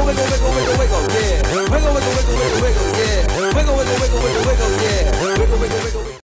go, go, go, go.